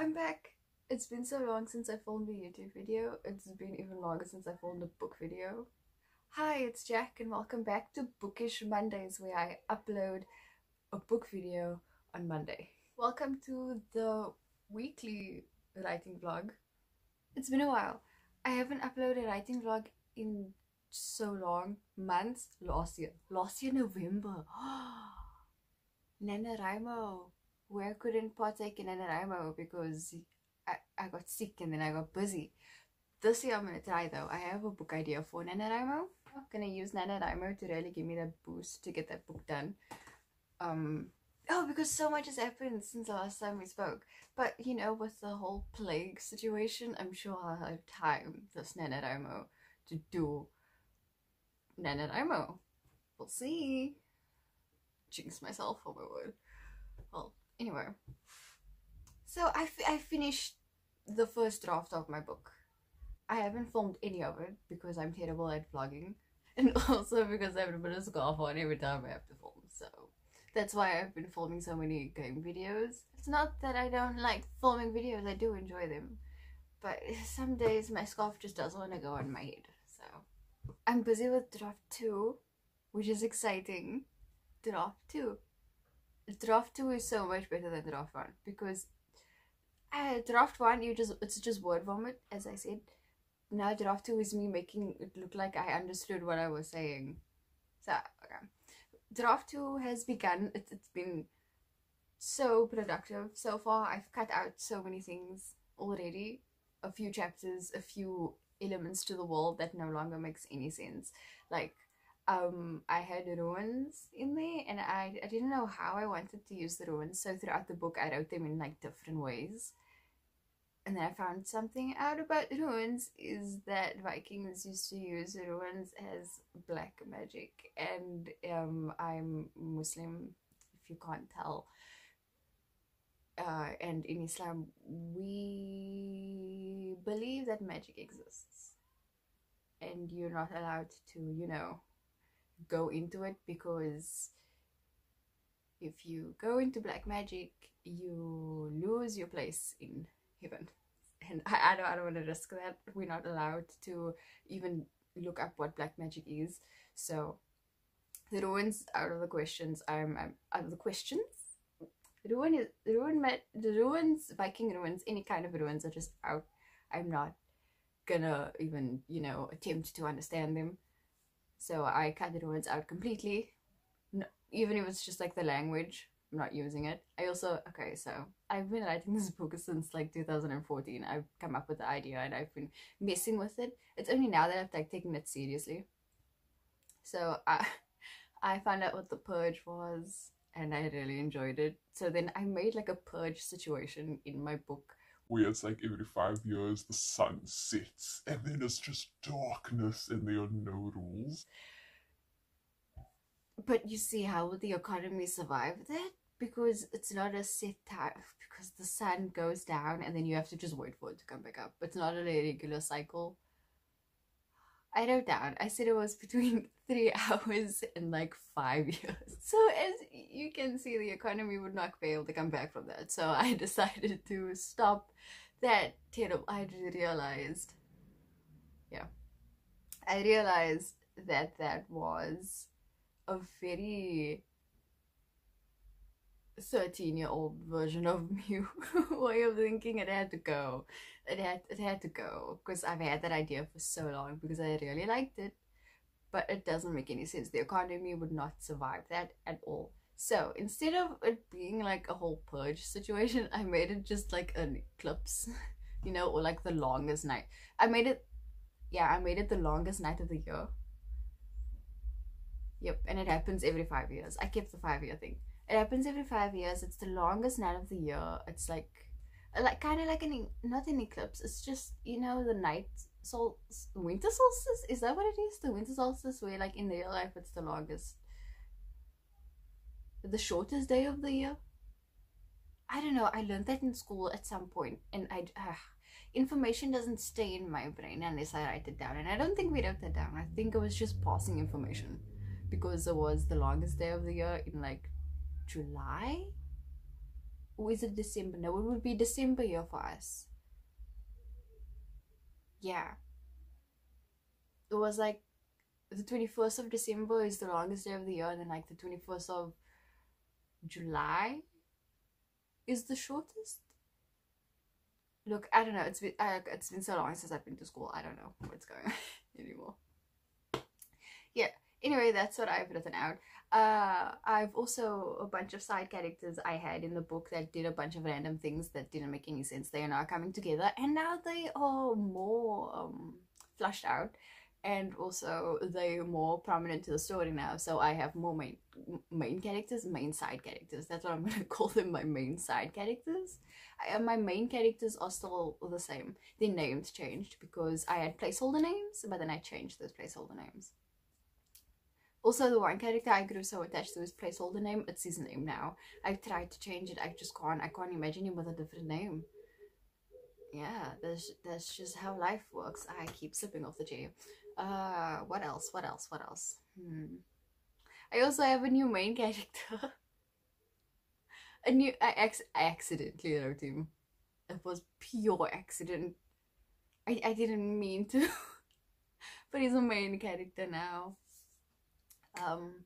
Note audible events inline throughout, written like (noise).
I'm back. It's been so long since I filmed a YouTube video. It's been even longer since I filmed a book video. Hi, it's Jack and welcome back to Bookish Mondays where I upload a book video on Monday. Welcome to the weekly writing vlog. It's been a while. I haven't uploaded a writing vlog in so long. Months? Last year. Last year November. (gasps) NaNoWriMo. Where I couldn't partake in NaNoWriMo because I, I got sick and then I got busy. This year I'm gonna try though. I have a book idea for NaNoWriMo. I'm gonna use NaNoWriMo to really give me that boost to get that book done. Um oh because so much has happened since the last time we spoke. But you know, with the whole plague situation, I'm sure I'll have time this NaNoWriMo to do NaNoWriMo. We'll see. Jinx myself, oh my word. Well, anyway. So I, I finished the first draft of my book. I haven't filmed any of it because I'm terrible at vlogging. (laughs) And also because I have of scarf on every time I have to film. So that's why I've been filming so many game videos. It's not that I don't like filming videos, I do enjoy them. But (laughs) some days my scarf just doesn't want to go on my head. So I'm busy with draft 2, which is exciting. Draft 2. Draft 2 is so much better than draft 1 because uh, draft 1 you just it's just word vomit as I said. Now draft 2 is me making it look like I understood what I was saying. So okay. Draft 2 has begun. It, it's been so productive so far. I've cut out so many things already. A few chapters, a few elements to the world that no longer makes any sense. Like um, I had ruins in there and I, I didn't know how I wanted to use the ruins. So throughout the book, I wrote them in like different ways. And then I found something out about (laughs) ruins is that Vikings used to use ruins as black magic. And um, I'm Muslim, if you can't tell. Uh, and in Islam, we believe that magic exists. And you're not allowed to, you know, go into it because if you go into black magic, you lose your place in heaven. (laughs) And I, I don't, I don't want to risk that. We're not allowed to even look up what black magic is. So the ruins out of the questions. I'm, I'm out of the questions. Ruin is ruin. The ruins, Viking ruins, any kind of ruins are just out. I'm not gonna even you know attempt to understand them. So I cut the words out completely. No, even if it's just like the language, I'm not using it. I also, okay, so I've been writing (laughs) this book since like 2014. I've come up with the idea and I've been messing with it. It's only now that I've like taken it seriously. So I, (laughs) I found out what the purge was and I really enjoyed it. So then I made like a purge situation in my book where it's like every five years the sun sets and then it's just darkness and there are no rules. But you see, how would the economy survive that? Because it's not a set time, because the sun goes down and then you have to just wait for it to come back up. It's not a regular cycle. I wrote down, I said it was between (laughs) three (laughs) hours and like five years. So as you can see, the economy would not be able to come back from that. So I (laughs) decided to stop that terrible. I realized, yeah, I realized that that was a very 13 year old version of (laughs) me way of thinking it had to go. It had it had to go because i've had that idea for so long because i really liked it. But it doesn't make any sense. The economy would not survive that at all. So instead of it being like a whole purge situation (laughs) i made it just like an eclipse (laughs) you know or like the longest night. I made it yeah i made it the longest night of the year. Yep and it happens every five years. I kept the five year thing it happens every five years. It's the longest night of the year. It's like, like kind of like an not an eclipse. It's just you know the night sol winter solstice. Is that what it is? The winter solstice, where like in real life it's the longest, the shortest day of the year. I don't know. I learned that in school at some point, and I uh, information doesn't stay in my brain unless I write it down. And I don't think we wrote that down. I think it was just passing information because it was the longest day of the year in like July or is it December? No, it would be December here for us. Yeah. It was like the 21st of December is the longest day of the year, and then like the 21st of July is the shortest. Look, I don't know. It's been I, it's been so long since I've been to school. I don't know what's going (laughs) on anymore. Yeah. Anyway, that's what I've written out. Uh, I've also a bunch of side characters I had in the book that did a bunch of random things that didn't make any sense. They are now coming together, and now they are more um, flushed out, and also they're more prominent to the story now. So I have more main main characters, main side characters. That's what I'm (laughs) gonna call them. My main side characters. I, my main characters are still the same. Their names changed because I had placeholder names, but then I changed those placeholder names. Also, the one character I grew so attached to his placeholder name, it's his name now. I've tried to change it, I just can't. I can't imagine him with a different name. Yeah, that's, that's just how life works. I keep slipping off the chair. Uh, what else? What else? What else? Hmm. I also have a new main (laughs) character. a new. I, ex- accidentally wrote him. It was pure accident. I, I didn't mean to. (laughs) but he's a main character now um,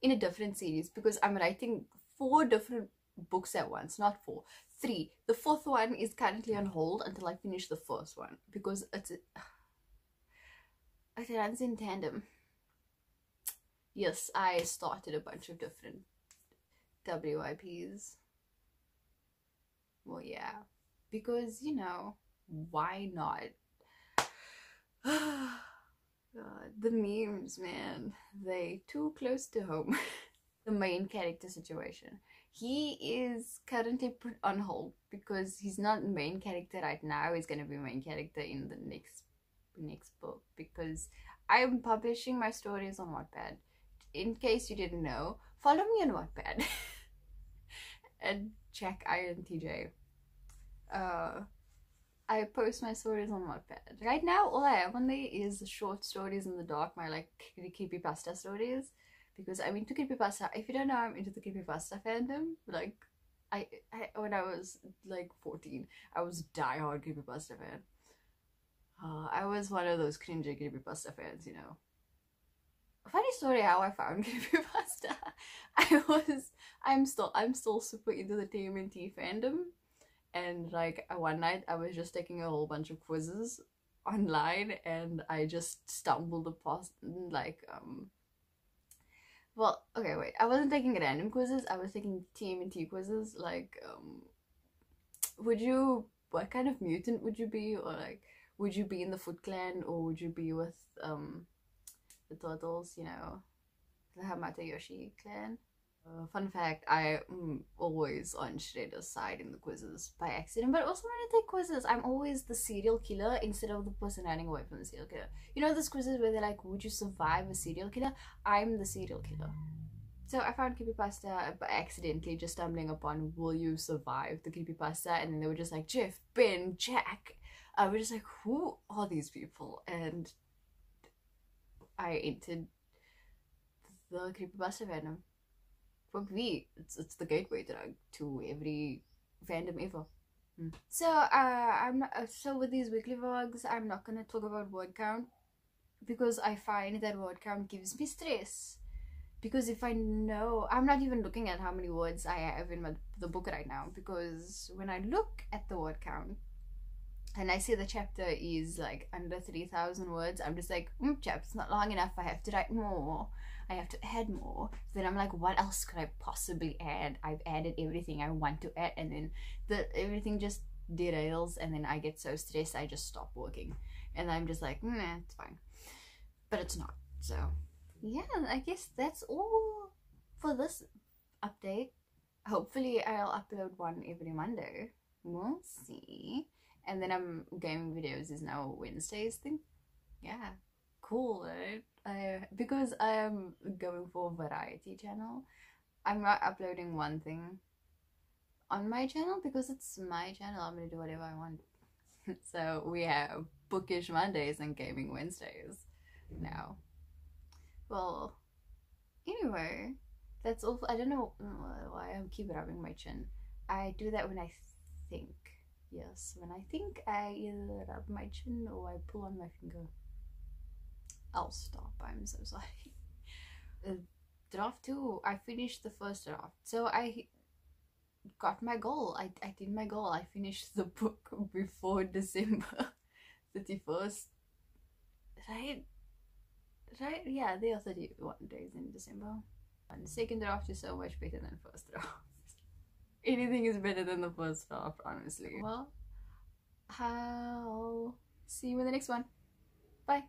in a different series because I'm writing four different books at once, not four, three. The fourth one is currently on hold until I finish the first one because it's (sighs) it runs in tandem. Yes, I started a bunch of different WIPs. Well, yeah, because you know, why not? (sighs) (sighs) God, the memes, man, they too close to home. (laughs) the main character situation. He is currently put on hold because he's not main character right now. He's gonna be main character in the next next book because I'm publishing my stories on Wattpad. In case you didn't know, follow me on Wattpad (laughs) and Jack INTJ. Uh, I post my stories on Wattpad. Right now, all I have on there is short stories in the dark, my like creepypasta stories. Because I'm into creepypasta. If you don't know, I'm into the creepypasta fandom. Like, I, I when I was like 14, I was die-hard creepypasta fan. Uh, I was one of those cringy creepypasta fans, you know. Funny story how I found (laughs) creepypasta. I was, I'm still, I'm still super into the TMNT fandom and like one night I was just taking a whole bunch of quizzes online and I just stumbled upon like um well okay wait. I wasn't taking random quizzes. I was taking TMNT quizzes. Like um would you what kind of mutant would you be? Or like would you be in the Foot Clan or would you be with um the turtles you know the Hamato Yoshi clan uh, fun fact, I am always on Shredder's side in the quizzes by accident, but also when I take quizzes, I'm always the serial killer instead of the person running away from the serial killer. You know those quizzes where they're like, would you survive a serial killer? I'm the serial killer. So I found creepypasta by accidentally just stumbling upon will you survive the creepypasta and then they were just like Jeff, Ben, Jack. I was just like, who are these people? And I entered the creepypasta fandom fuck me, it's it's the gateway drug to every fandom ever. Mm. So uh, I'm not, uh, so with these weekly vlogs, I'm not gonna talk about word count because I find that word count gives me stress. Because if I know, I'm not even looking at how many words I have in my, the book right now. Because when I look at the word count, and I see the chapter is like under 3,000 words, I'm just like, mm, chapter's not long enough, I have to write more. I have to add more. Then I'm like, what else could I possibly add? I've added everything I want to add, and then the everything just derails, and then I get so stressed I just stop working, and I'm just like, nah, it's fine, but it's not. So yeah, I guess that's all for this update. Hopefully, I'll upload one every Monday. We'll see. And then I'm gaming videos is now Wednesdays thing. Yeah, cool, right? I because I am going for a variety channel, I'm not uploading one thing on my channel because it's my channel. I'm gonna do whatever I want. (laughs) so we have bookish Mondays and gaming Wednesdays now. Well, anyway, that's all. I don't know uh, why I keep rubbing my chin. I do that when I think. Yes, when I think, I either rub my chin or I pull on my finger. I'll stop. I'm so (laughs) sorry. Uh, draft two. I finished the first draft, so I got my goal. I I did my goal. I finished the (laughs) book before December (laughs) thirty first. Right. Right. Yeah, there are thirty one days in December. And the second draft is so much better than first draft. Anything is better than the first draft, honestly. Well, I'll see you in the next one. Bye.